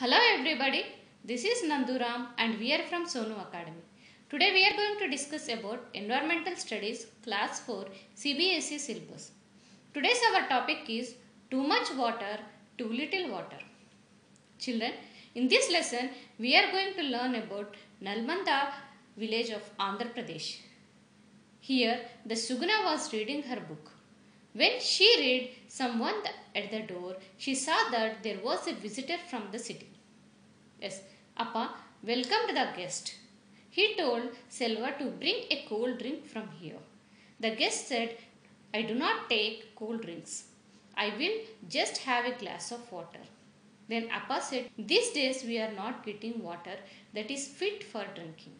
Hello everybody, this is Nanduram and we are from Sonu Academy. Today we are going to discuss about Environmental Studies Class 4 CBSE syllabus. Today's our topic is Too much water, too little water. Children, in this lesson we are going to learn about Nalgonda village of Andhra Pradesh. Here the Suguna was reading her book. When she read someone at the door, she saw that there was a visitor from the city. Yes, Appa welcomed the guest. He told Selva to bring a cold drink from here. The guest said, I do not take cold drinks. I will just have a glass of water. Then Appa said, These days we are not getting water that is fit for drinking.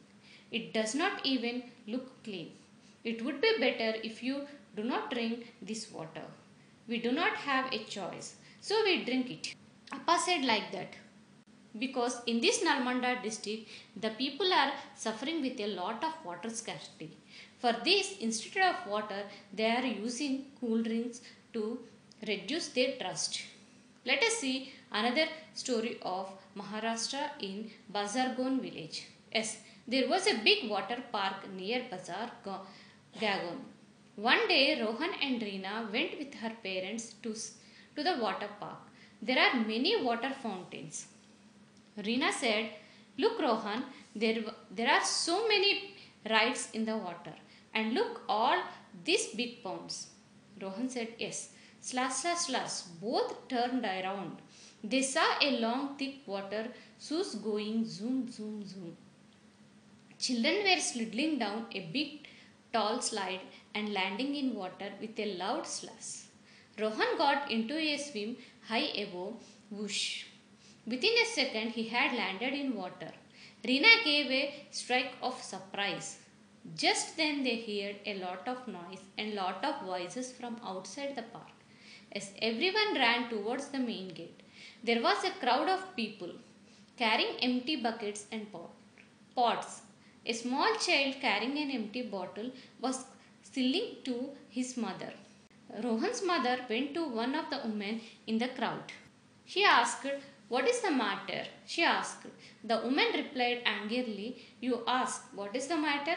It does not even look clean. It would be better if you do not drink this water. We do not have a choice, so we drink it. Appa said like that. Because in this Nalgonda district, the people are suffering with a lot of water scarcity. For this, instead of water, they are using cool drinks to reduce their thirst. Let us see another story of Maharashtra in Bajargaon village. Yes, there was a big water park near Bazar Gagon. One day, Rohan and Reena went with her parents to, to the water park. There are many water fountains. Reena said, Look, Rohan, there, there are so many rides in the water. And look, all these big ponds. Rohan said, Yes. Slash, slash, slash. Both turned around. They saw a long, thick water source going zoom, zoom, zoom. Children were sliding down a big, tall slide and landing in water with a loud splash. Rohan got into a swim high above, whoosh. Within a second, he had landed in water. Reena gave a strike of surprise. Just then they heard a lot of noise and lot of voices from outside the park. As everyone ran towards the main gate, there was a crowd of people carrying empty buckets and pots. A small child carrying an empty bottle was stealing to his mother. Rohan's mother went to one of the women in the crowd. She asked, What is the matter? She asked. The woman replied angrily, You ask, What is the matter?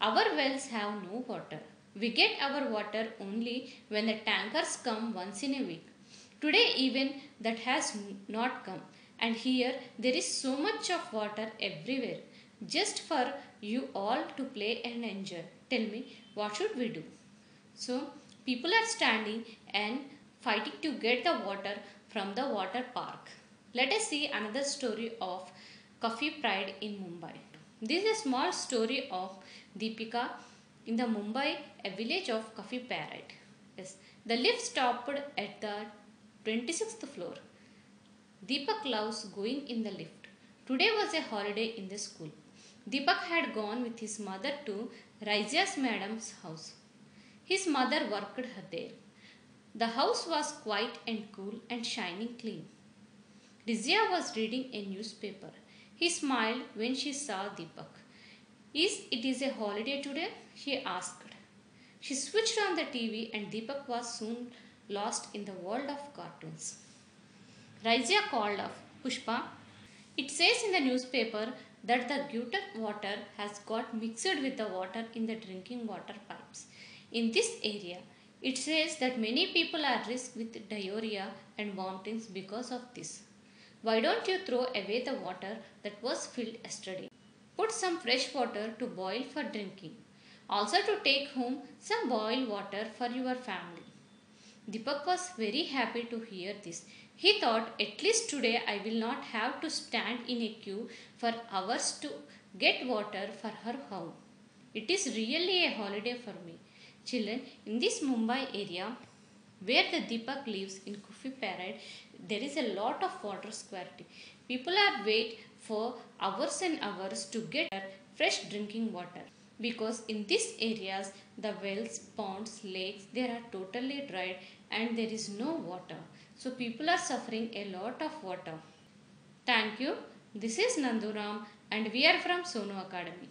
Our wells have no water. We get our water only when the tankers come once in a week. Today, even that has not come. And here there is so much of water everywhere just for you all to play and enjoy. Tell me, what should we do? So, people are standing and fighting to get the water from the water park. Let us see another story of Cuffe Parade in Mumbai. This is a small story of Deepika in the Mumbai, a village of Cuffe Parade. Yes, the lift stopped at the 26th floor. Deepak loves going in the lift. Today was a holiday in the school. Deepak had gone with his mother to Raizia's madam's house. His mother worked her there. The house was quiet and cool and shining clean. Rizia was reading a newspaper. He smiled when she saw Deepak. Is it is a holiday today? she asked. She switched on the TV and Deepak was soon lost in the world of cartoons. Raizia called off, Pushpa, it says in the newspaper that the gutter water has got mixed with the water in the drinking water pipes. In this area, it says that many people are at risk with diarrhea and vomitings because of this. Why don't you throw away the water that was filled yesterday? Put some fresh water to boil for drinking. Also to take home some boiled water for your family. Deepak was very happy to hear this. He thought, at least today I will not have to stand in a queue for hours to get water for her home. It is really a holiday for me. Children, in this Mumbai area, where the Deepak lives in Cuffe Parade, there is a lot of water scarcity. People are wait for hours and hours to get fresh drinking water because in these areas the wells, ponds, lakes they are totally dried and there is no water. So people are suffering a lot of water. Thank you. This is Nanduram and we are from Sonu Academy.